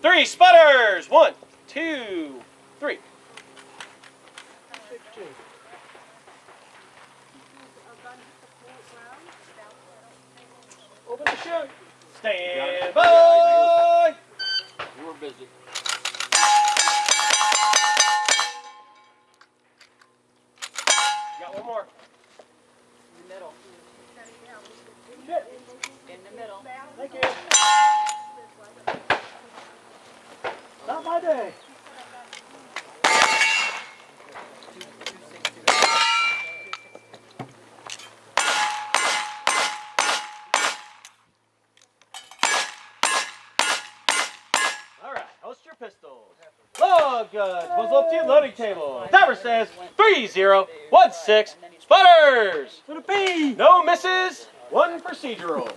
Three spotters. One, two, three. Open the chute. Stand by. You were busy. Got one more. In the middle. In the middle. Thank you. Your pistols. Long guns, muzzle up to your loading table. Timer says 3016. Spotters. With a P! No misses. One procedural.